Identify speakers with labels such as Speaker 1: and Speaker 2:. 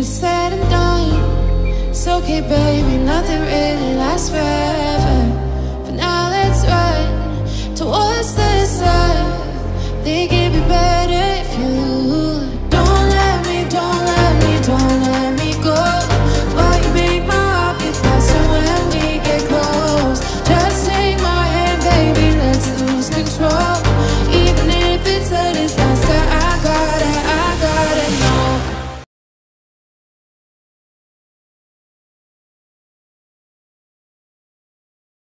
Speaker 1: it's said and done, it's okay, baby. Nothing really lasts forever. For now, let's run towards the sun. Thinking